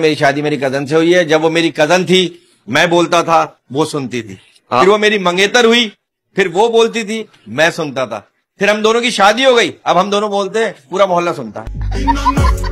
मेरी शादी मेरी कज़न से हुई है। जब वो मेरी कज़न थी मैं बोलता था वो सुनती थी। हाँ। फिर वो मेरी मंगेतर हुई फिर वो बोलती थी मैं सुनता था। फिर हम दोनों की शादी हो गई। अब हम दोनों बोलते हैं पूरा मोहल्ला सुनता है।